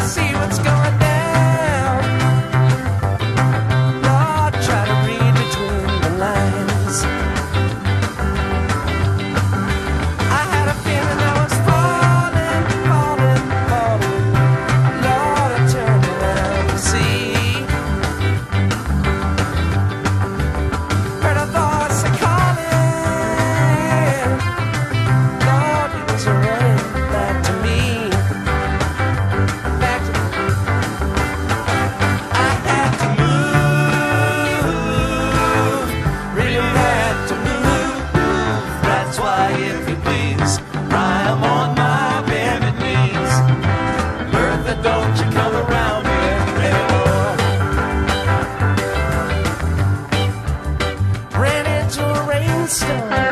see what's going on. Store.